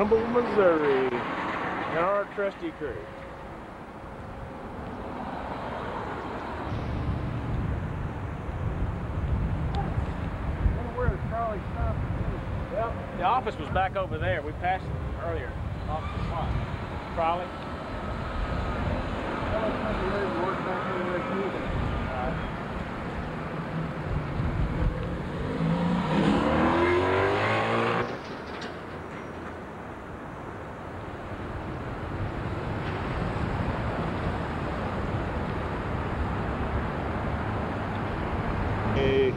Hannibal, Missouri, and our trusty crew. Where the trolley? Well, the office was back over there. We passed it earlier. Off the spot. Trolley. Hey.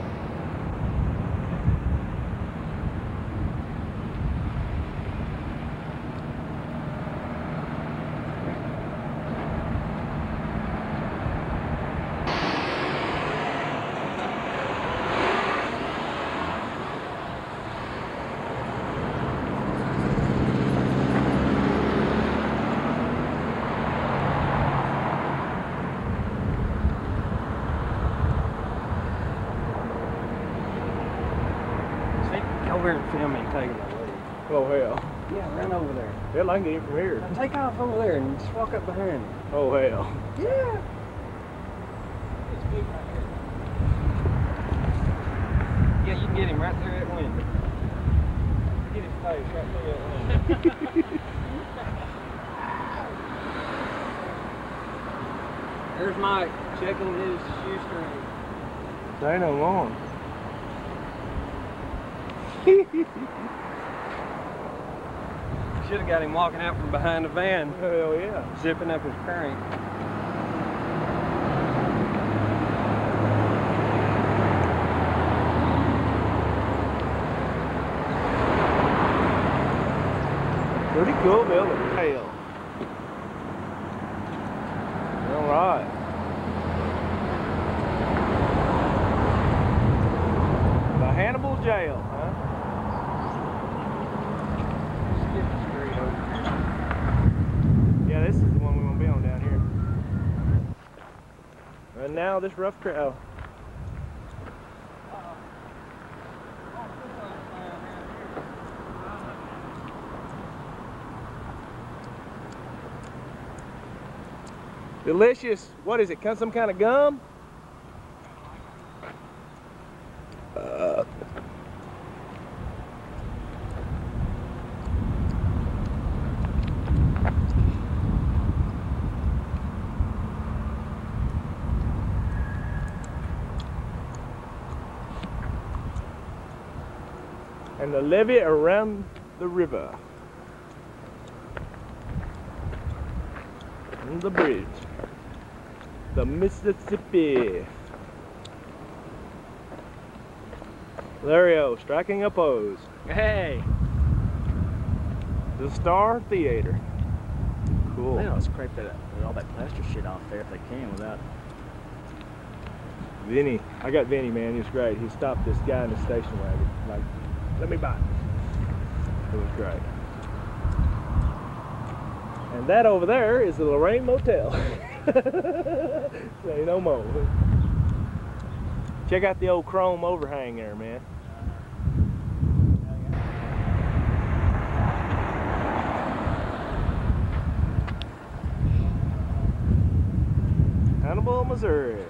See, go over here and film me taking my lead. Oh hell. Yeah, run over there. Hell, I can get him from here. Now take off over there and just walk up behind me. Oh hell. Yeah. It's big right here. Yeah, you can get him right through that window. Get his face right through that window. There's Mike checking his shoestring. There ain't no long. Should have got him walking out from behind the van, Hell yeah. zipping up his crank. Pretty cool building. Hell. All right. The Hannibal Jail, huh? Skip the street over here. Yeah, this is the one we want to be on down here. And now this rough trail. Delicious. What is it? Some kind of gum? The levee around the river. And the bridge. The Mississippi. Lario striking a pose. Hey! The Star Theater. Cool. They ought to scrape that, all that plaster shit off there if they can without. Vinny, I got Vinny, man. he's great. He stopped this guy in the station wagon. Like, let me buy it. It was great. And that over there is the Lorraine Motel. Say no more. Check out the old chrome overhang there, man. Hannibal, Missouri.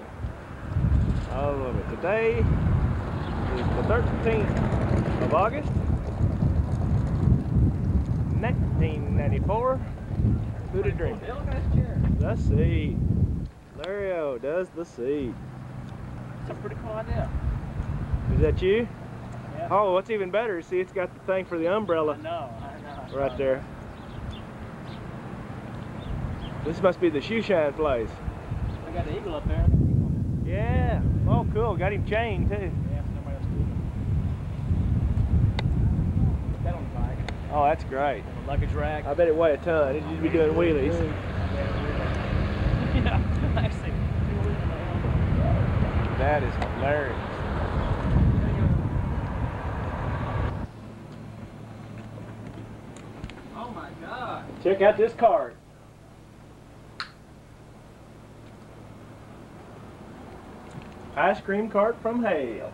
I love it. Today is the 13th of August, 1994. Who to drink? Bill, look at this chair. The seat. Lario does the seat. It's a pretty cool idea. Is that you? Yeah. Oh, what's even better, see it's got the thing for the umbrella I know, I know. right there. This must be the shoe shine place. I got the eagle up there. Yeah. Oh, cool. Got him chained too. Yeah, somebody else did. Put that on the bike. Oh, that's great. The luggage rack. I bet it weigh a ton. It'd just be doing wheelies. yeah, see. That is hilarious. Oh my god. Check out this card. Ice cream cart from hell.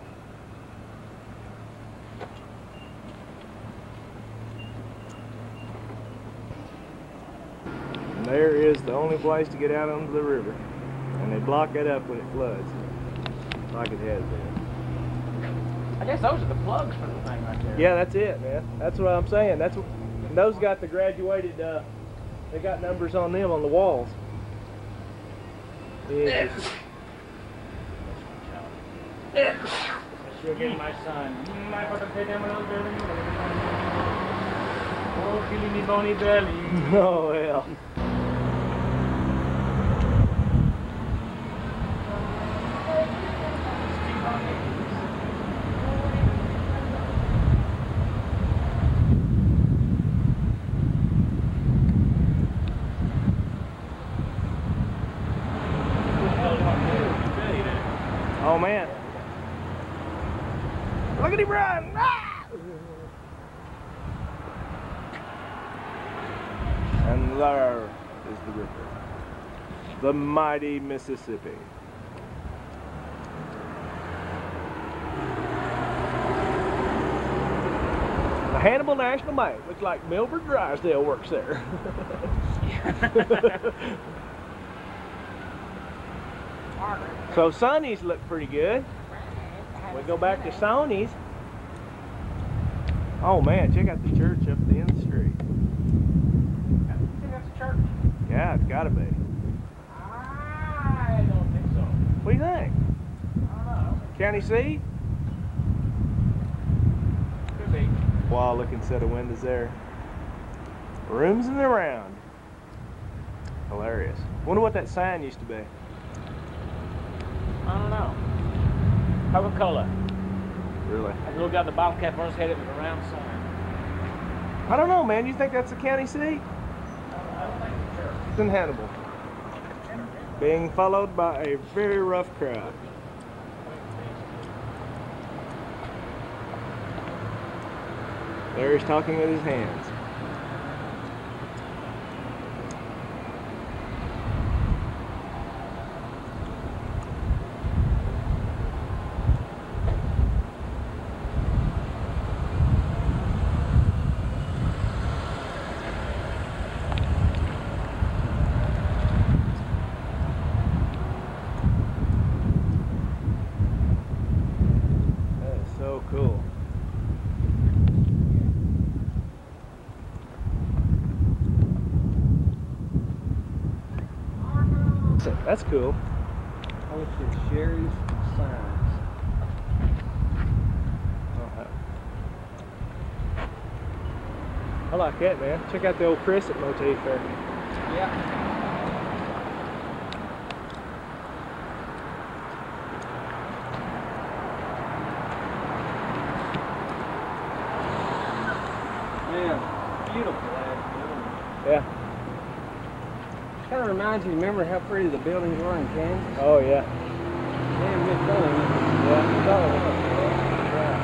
There is the only place to get out onto the river. And they block it up when it floods. Like it has been. I guess those are the plugs for the thing right there. Yeah, that's it, man. That's what I'm saying. That's what, and those got the graduated. Uh, they got numbers on them on the walls. Yeah. You're getting my son. My father paid them another building. Oh, killing me bony belly. oh well. Oh man. Look at him run! Ah! And there is the river. The mighty Mississippi. The Hannibal National Bank. Looks like Milburn Drysdale works there. so Sonny's look pretty good. We go back to Sony's. Oh man, check out the church up the end of the street. think that's a church? Yeah, it's gotta be. I don't think so. What do you think? I don't know. County seat? Could be. Wow, looking set of windows there. Rooms in the round. Hilarious. Wonder what that sign used to be. I don't know. Coca-Cola. Really? That little guy at the bottom cap on his head, it was a round sign. I don't know, man. You think that's the county seat? I don't, I don't think it's a. It's in Hannibal. Being followed by a very rough crowd. There he's talking with his hands. That is so cool. So, That's cool. Hosted Sherry's Signs. I like that, man. Check out the old crescent motif there. Yeah. Man, beautiful ass building. Yeah. Kind of reminds you, remember how pretty the buildings were in Kansas? Oh, yeah. Damn good. Yeah. Right.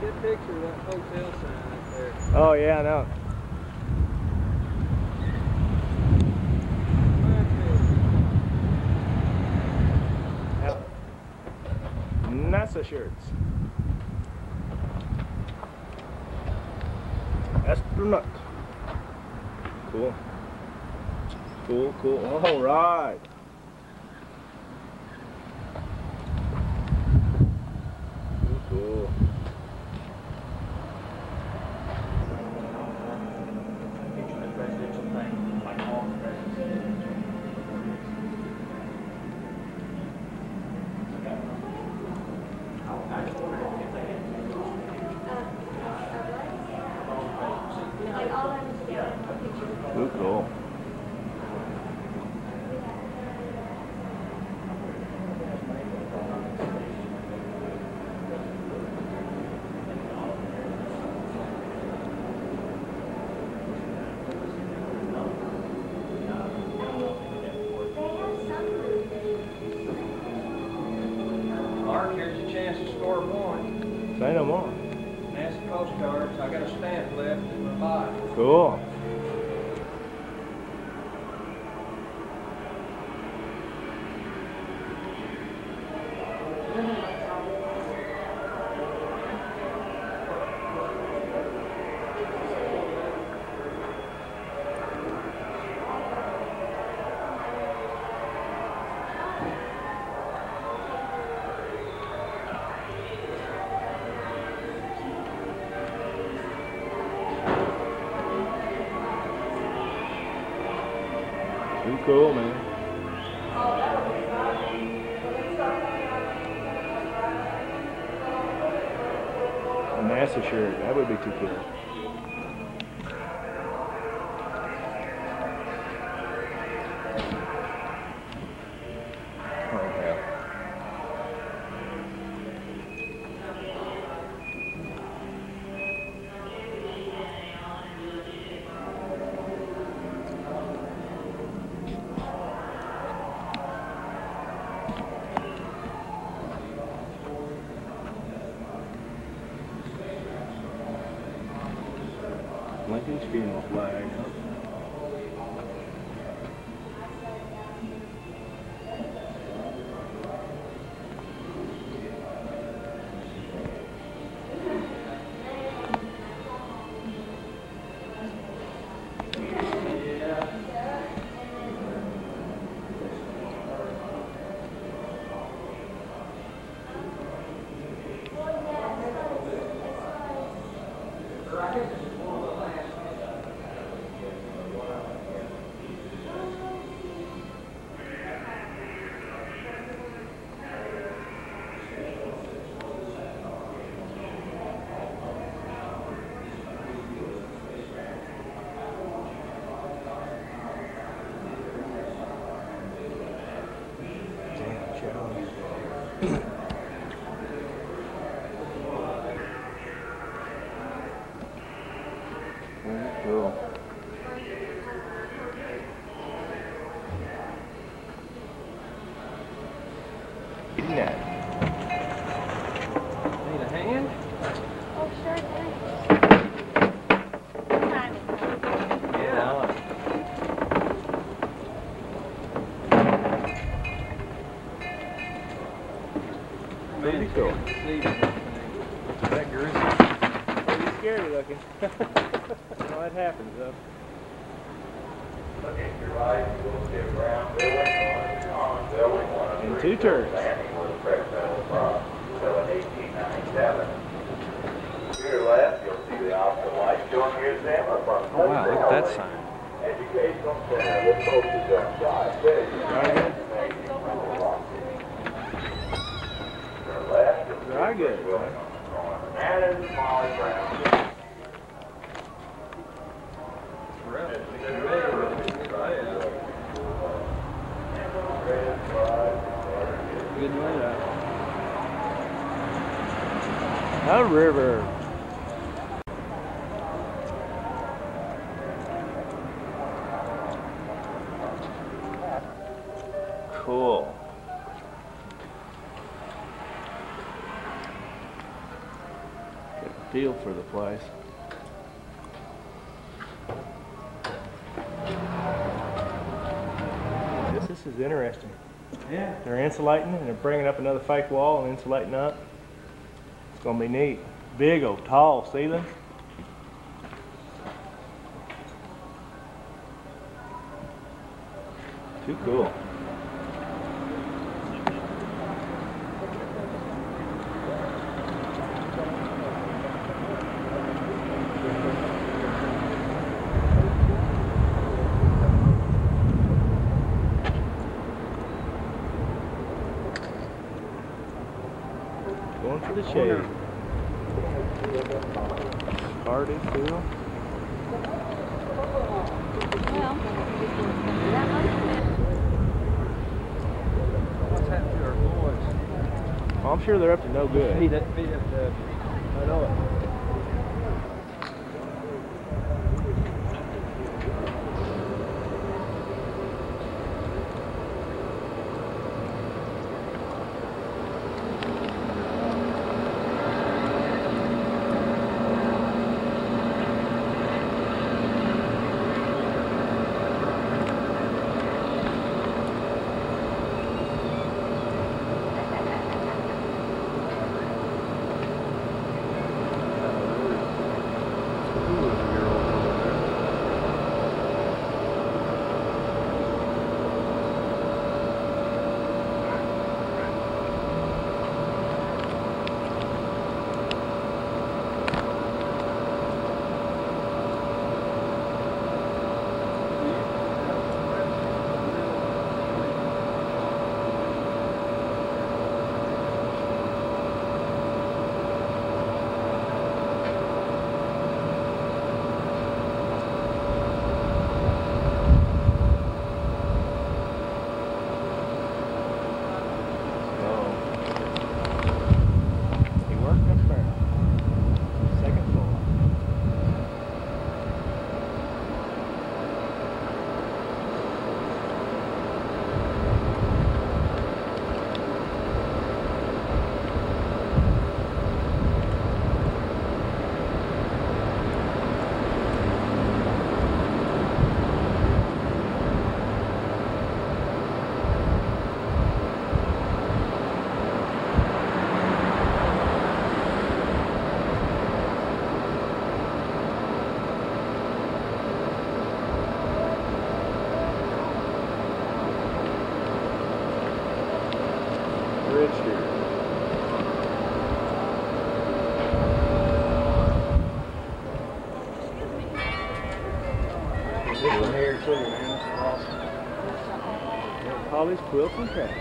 Good picture of that hotel sign up there. Oh, yeah, I know. NASA shirts. Astronaut. Cool. Cool. All right. Cool, man. NASA shirt, that would be too cool. Looking. well, that happens though. And two turns. Oh, wow, look at that sign. Very good. Right. Yeah. Good layout. A river. Cool. Get a feel for the place. This, this is interesting. Yeah. They're insulating and they're bringing up another fake wall and insulating up. It's gonna be neat. Big old tall ceilings. Too cool. Going for the shade. Party feel. Well, that must What's happened to our boys? Well, I'm no good. Yeah, Polly's Quilts and Crafts.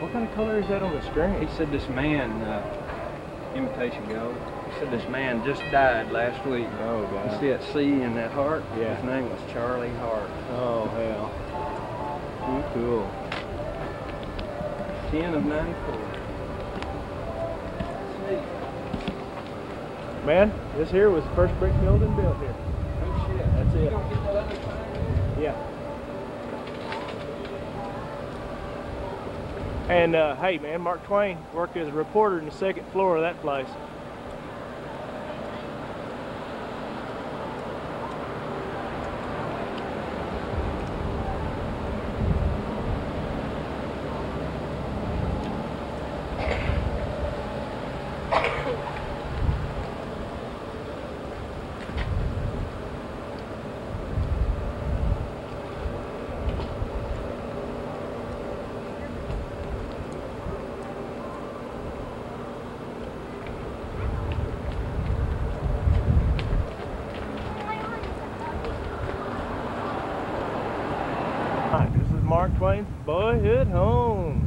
What kind of color is that on the screen? He said this man, uh, imitation gold. He said this man just died last week. Oh, God. You see that C in that heart? Yeah. His name was Charlie Hart. Oh, hell. Too cool. 10 of 94. Man, this here was the first brick building built here. Oh shit. That's it. And uh, hey, man, Mark Twain worked as a reporter in the second floor of that place. Hi, this is Mark Twain's Boyhood Home.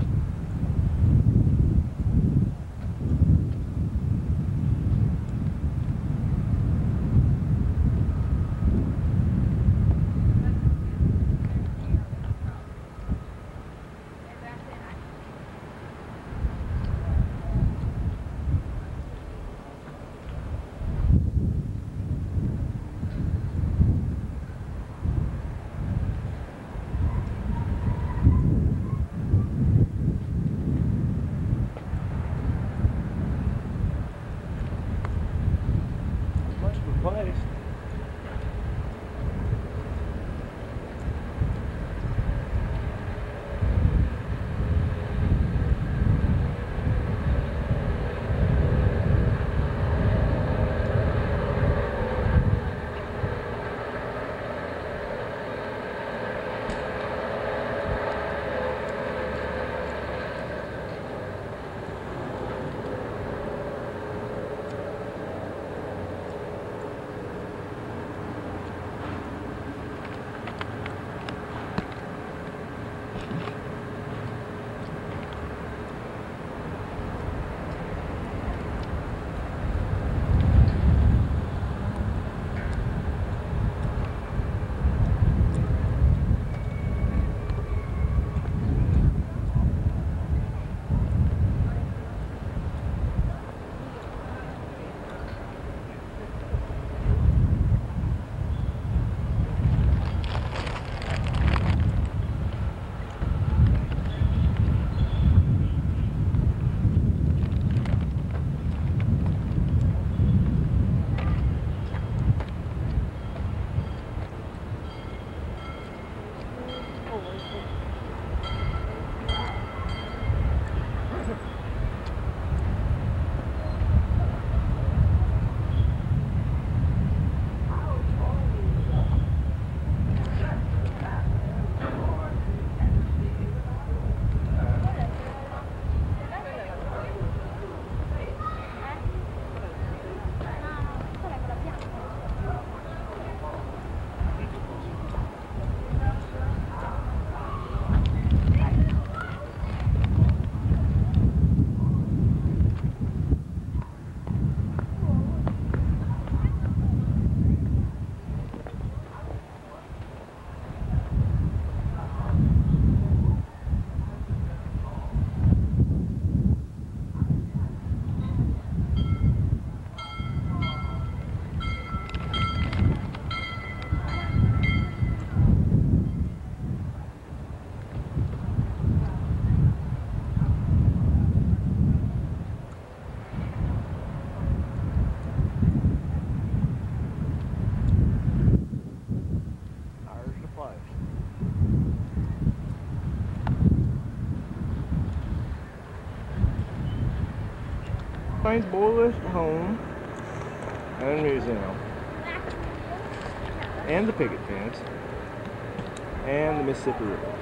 Much of a place. Boyhood Home and Museum. And the picket fence. And the Mississippi River.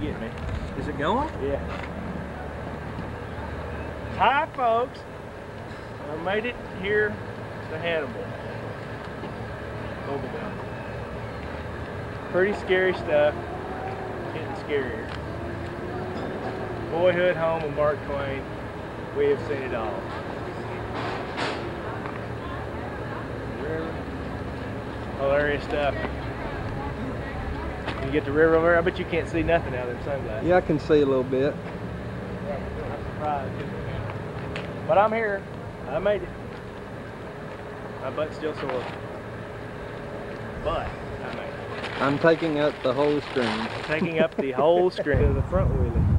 get me. Is it going? Yeah. Hi, folks. I made it here to Hannibal. Overdown. Pretty scary stuff. Getting scarier. Boyhood home of Mark Twain. We have seen it all. Hilarious stuff. You get the river over there. I bet you can't see nothing out of them sunglasses. Yeah, I can see a little bit. I'm surprised. But I'm here. I made it. My butt's still sore. But I made it. I'm taking up the whole screen. Taking up the whole screen of the front wheelie.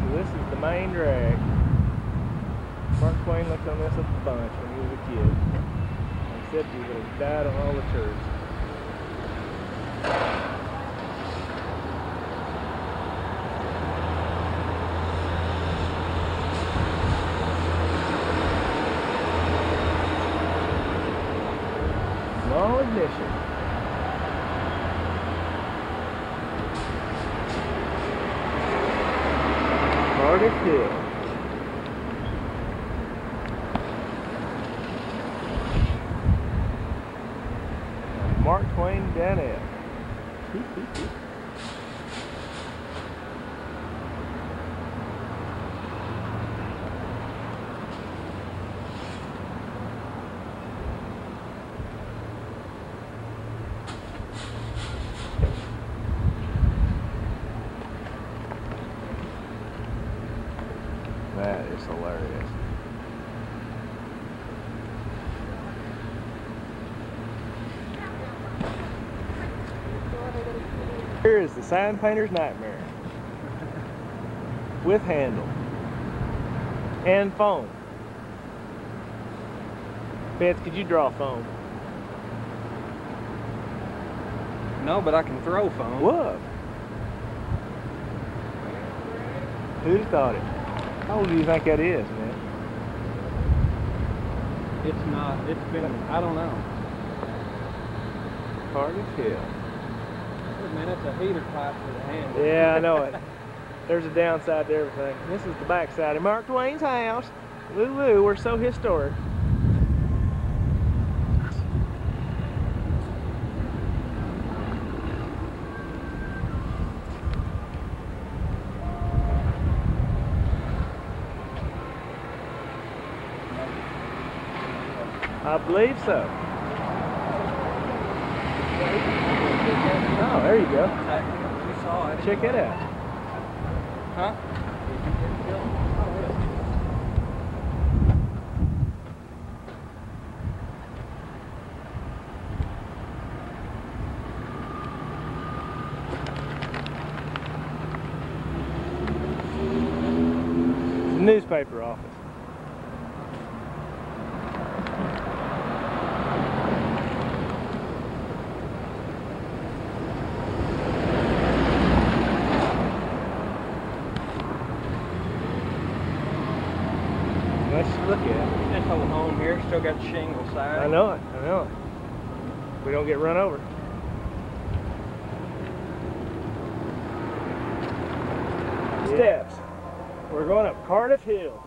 So this is the main drag. Mark Twain looked on this a bunch when he was a kid. Except he would have died on all the turds. Small ignition. Cardiff Hill. Mark Twain Dinette. That is hilarious. Here is the sign painter's nightmare. With handle. And foam. Vince, could you draw foam? No, but I can throw foam. What? Who'd have thought it? How old do you think that is, man? It's not. It's been. I don't know. Cardiff Hill. Man, it's a heater pipe with a handle. Yeah, I know it. There's a downside to everything. This is the backside of Mark Twain's house. Woo woo, we're so historic. I believe so. Oh, there you go. You saw it. Check it out. Huh? Newspaper office. Nice to look at. This old home here still got the shingle side. I know it. I know it. We don't get run over. Steps. We're going up Cardiff Hill.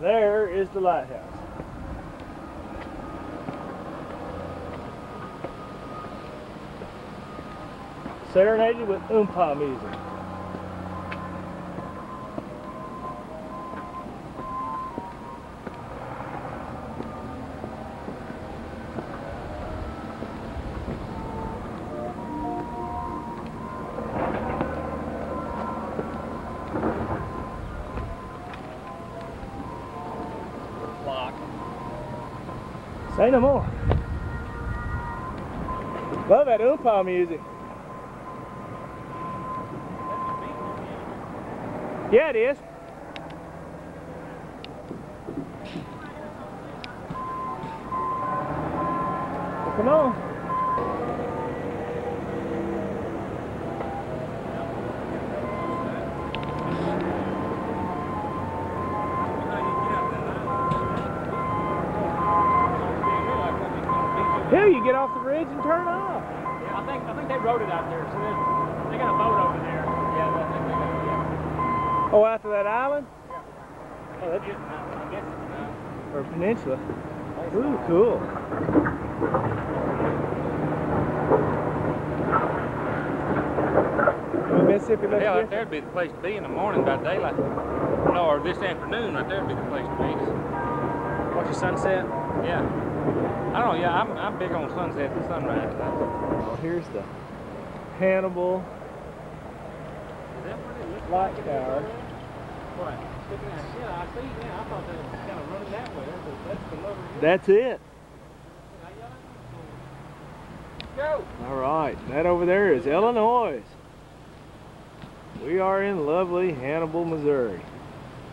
There is the lighthouse. Serenaded with oompa music. Oompa music. Yeah, it is. Well, come on. Hell, you get off the ridge and turn off. Yeah, I think I think they it out there. So they got a boat over there. Yeah, I think they got yeah. Oh, after that island? Oh, that's just, I guess it's, uh, Or peninsula? Ooh, cool. Well, Mississippi looks Hell, right there'd be the place to be in the morning by daylight. No, or this afternoon, right there'd be the place to be. Watch the sunset. Yeah. I don't know, yeah, I'm, I'm big on sunset and sunrise. Oh, here's the Hannibal Is that what it looks light tower. What? Yeah, I see now. I thought they were kind of running that way. That's, that's the lower. That's it. Go! All right, that over there is Illinois. We are in lovely Hannibal, Missouri.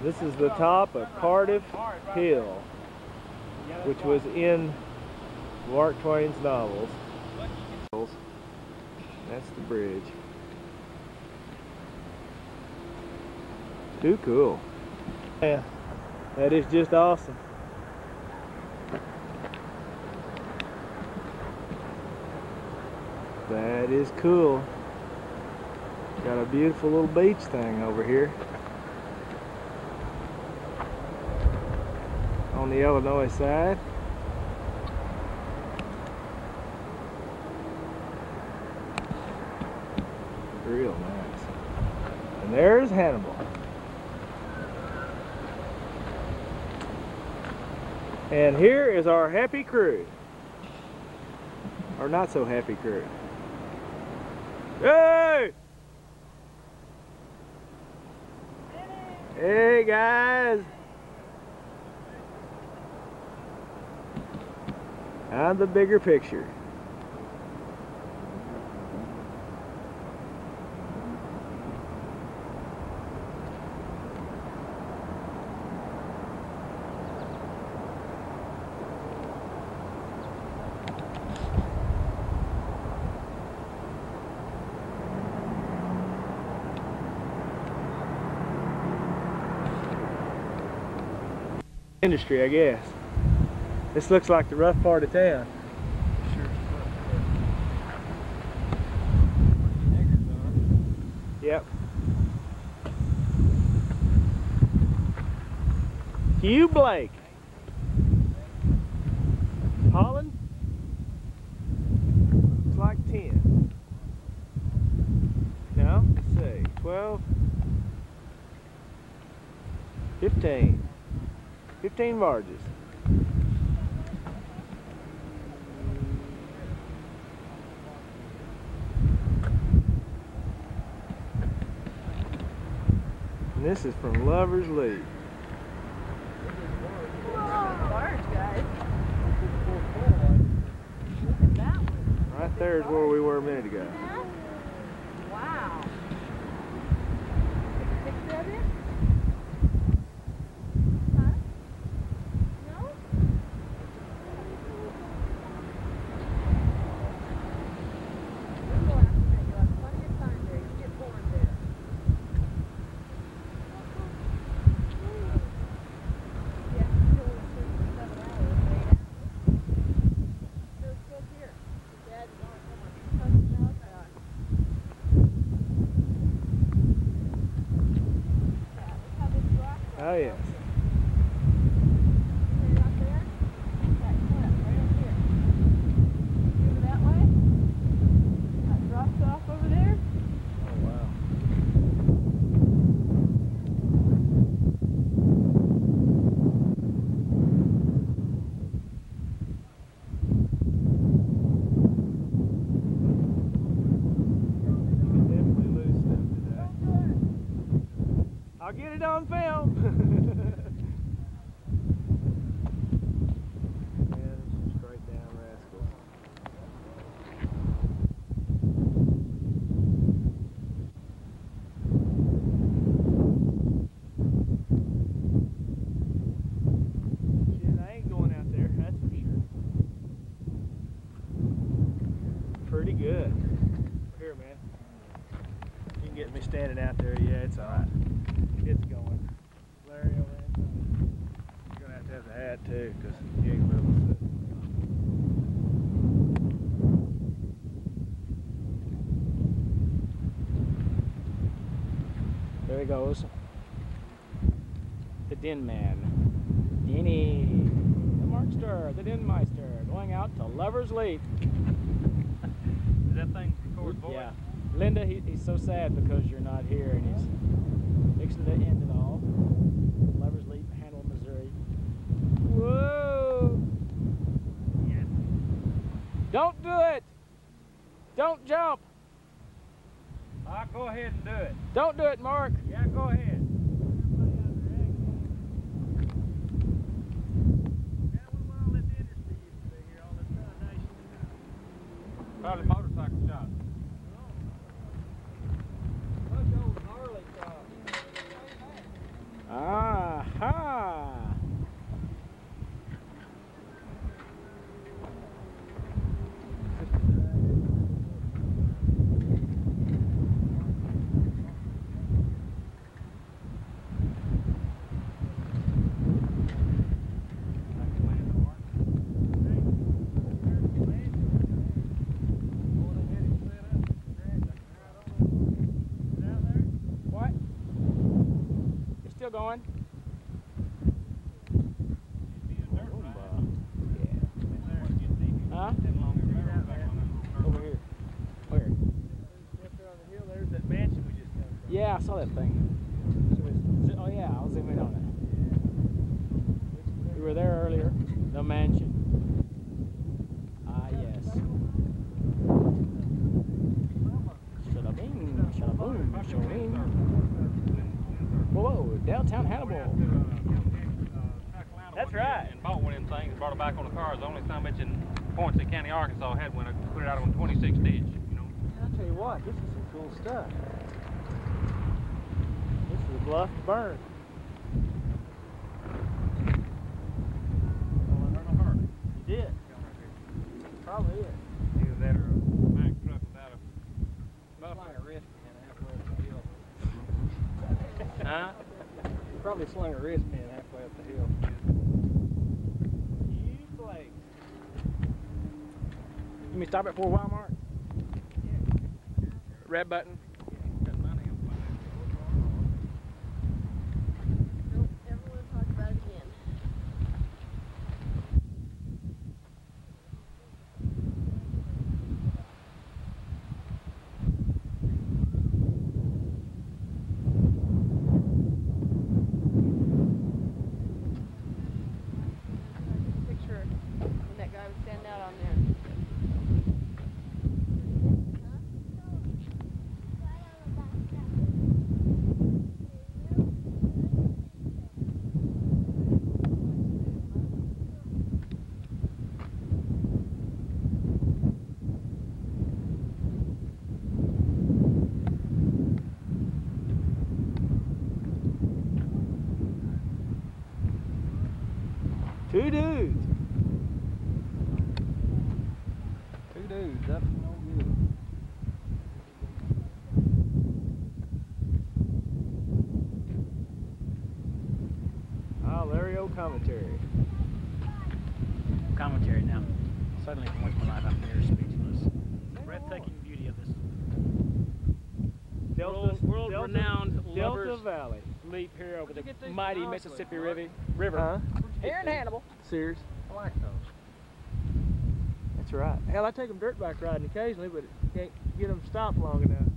This is the top of Cardiff Hill, which was in Mark Twain's novels. That's the bridge. Too cool. Yeah, that is just awesome. That is cool. Got a beautiful little beach thing over here. On the Illinois side. Real nice. And there's Hannibal. And here is our happy crew. Or not so happy crew. Hey! Hey guys! I'm the bigger picture. Industry, I guess. This looks like the rough part of town. Yep. Hugh Blake. Holland. Looks like 10. No, let's see. 12. 15. 15 barges. And this is from Lover's Leap. Right there is where we were a minute ago. Huh? Wow. Take a picture of it? Huh? No? We'll go after that. You'll have plenty of time there. You get bored there. Yeah, still six or seven hours laid out. They're still here. Dad is on someone touching out that. Yeah, look how big the rocks are. Oh yes. See right there? That cliff right up here. See over that way? That drops off over there. Oh wow. You could definitely lose stuff today. I'll get it on film. Yeah, there's some straight down rascals. Shit, I ain't going out there, that's for sure. Pretty good. Here, man. You can get me standing out there. Yeah, it's alright. It's going. Larry over there. You're gonna have to have the hat too, because you ain't gonna be able to sit. He goes. The Din Man. Denny. The Markster. The Din Meister. Going out to Lover's Leap. Is that thing record voice? Yeah. Linda, he, he's so sad because you're not here and he's fixing to end it all. Lover's Leap, Hannibal, Missouri. Whoa! Don't do it! Don't jump! Go ahead and do it. Don't do it, Mark! Yeah, go ahead. Probably motorcycle shop. Aha! What? You're still going? Huh? Over here. Where? There's that mansion we just come from. Yeah, I saw that thing. Oh yeah, I'll zoom in on it. We were there earlier. The mansion. Ah yes. Shada-bing, shada-boom, shada-bing. Whoa, whoa, downtown Hannibal. That's right. And bought one of them things, brought it back on the car. It's the only time bitch in Poinsett County, Arkansas had when I put it out on 26 ditch, you know. I'll tell you what, this is some cool stuff. Bluff burn. You did. Probably is. Either that or a Mack truck without a Slung a wristband halfway up the hill. Huh? Probably slung a halfway up the hill. You. Let me stop it for a while, Mark. Red button. Don't ever want to talk about it again. Picture when that guy was standing out on there. Two dudes. Two dudes up to no good. Ah, Larry O commentary. Commentary now. Suddenly, for once in my life, I'm near speechless. Breathtaking beauty of this. Delta, World Delta, renowned Delta lovers Valley. leap here over the mighty binoculars, Mississippi Mark? River. River. Huh? Here in Hannibal. Sears. I like those. That's right. Hell, I take them dirt bike riding occasionally, but can't get them stopped long enough.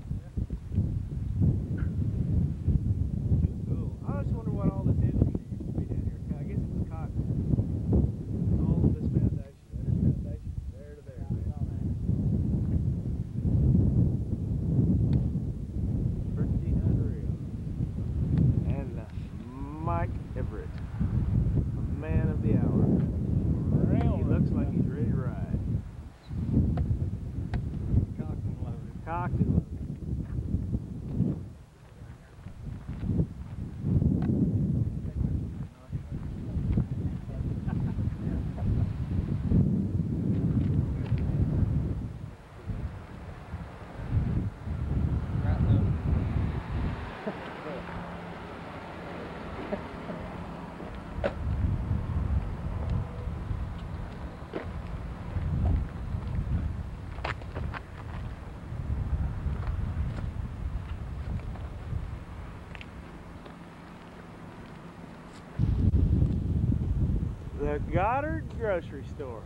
The Goddard Grocery Store.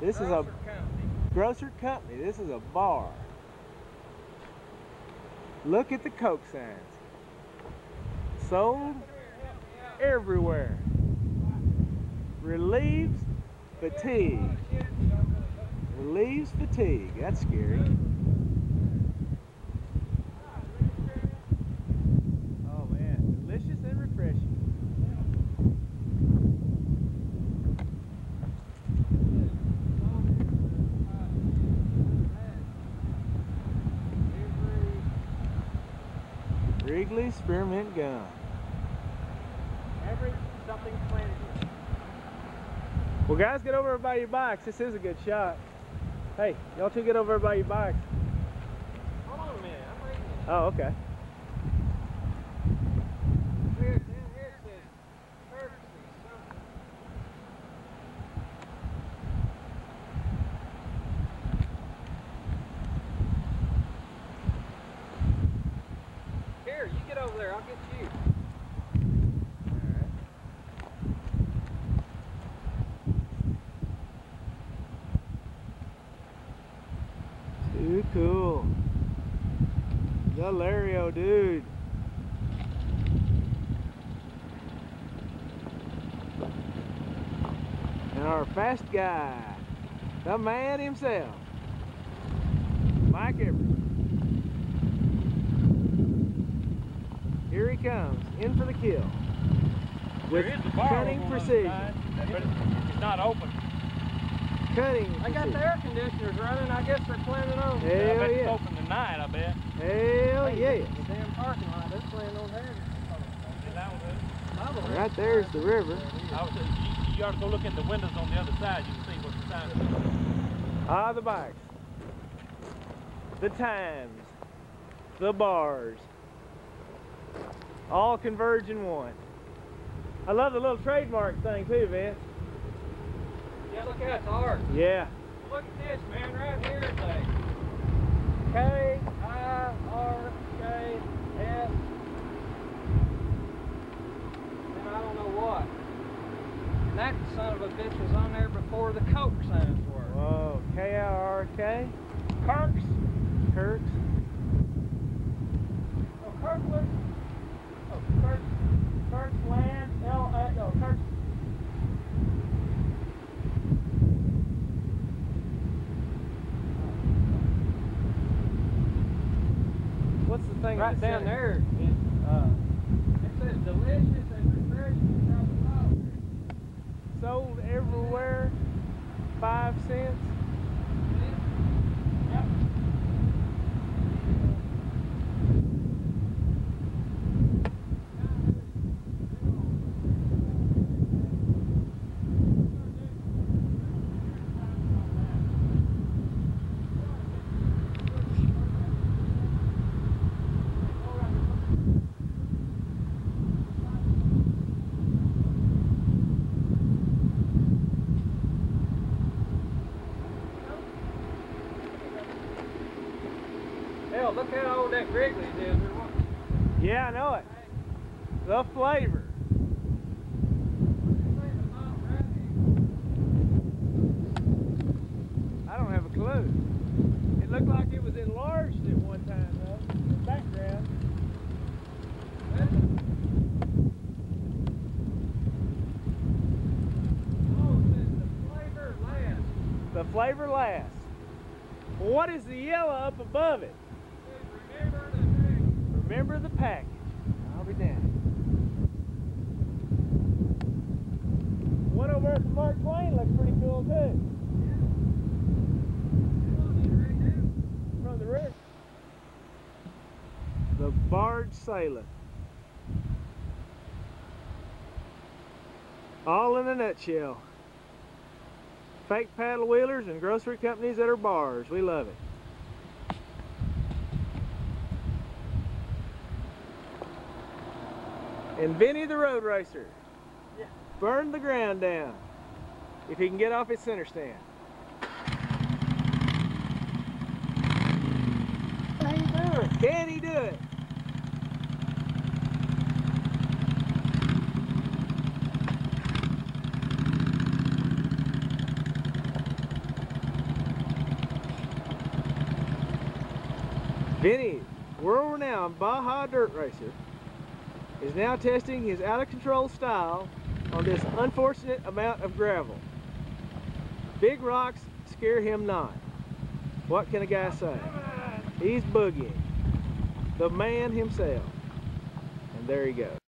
This is a grocer company. This is a bar. Look at the Coke signs. Sold everywhere. Relieves fatigue. Relieves fatigue. That's scary. Oh man, delicious and refreshing. Wrigley Spearmint Gum. Every something planted. Well, guys, get over by your bikes. This is a good shot. Hey, y'all two get over by your bikes. Hold on a minute. I'm reading it. Oh, okay. Here, down here it says courtesy, something. Here, you get over there. I'll get you. Too cool. The Lario dude. And guy, the man himself, Mike Everett. Here he comes, in for the kill. With there is a bar cunning on precision. but it's not open. Cutting I got the air conditioners running. I guess they're planning on. Hell I bet yeah. it's open tonight. I bet. Hell yeah. The damn parking lot. They're planning on having. it. That was. Right there's the river. I was, you, you ought to go look in the windows on the other side. You can see what the sign is. Ah, the bikes. The times. The bars. All converge in one. I love the little trademark thing too, Vince. Yeah, look at it's art. Yeah. Look at this, man. Right here it's a K I R K S. And I don't know what. And that son of a bitch was on there before the Coke signs were. Whoa. K-I-R-K. Kirk's. Kirk's. Oh, Kirkwood. Oh, Kirk's. Kirk's Land. L. A. No, Kirk's. What's the thing Right down center? there. It, uh, it says delicious and refreshing tropical. Sold everywhere. Five cents. Yep. Hell, look how old that Wrigley's is. There wa- Yeah, I know it. The flavor. I don't have a clue. It looked like it was enlarged at one time though. The background. Flavor lasts. The flavor lasts. What is the yellow up above it? Says remember the drink. Remember the package. I'll be damned. One over at the Mark Twain looks pretty cool too. From the river. The barge sailor. All in a nutshell. Fake paddle wheelers and grocery companies that are bars. We love it. And Vinny the Road Racer. Yeah. Burn the ground down. If he can get off his center stand. How you doing? Can he do it? Vinny, world-renowned Baja dirt racer, is now testing his out-of-control style on this unfortunate amount of gravel. Big rocks scare him not. What can a guy say? He's boogieing. The man himself. And there he goes.